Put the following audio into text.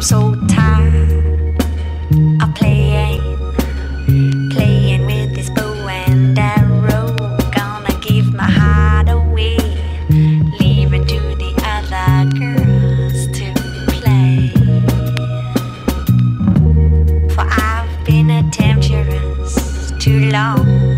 So tired of playing, playing with this bow and arrow. Gonna give my heart away, leaving to the other girls to play. For I've been a temptress too long.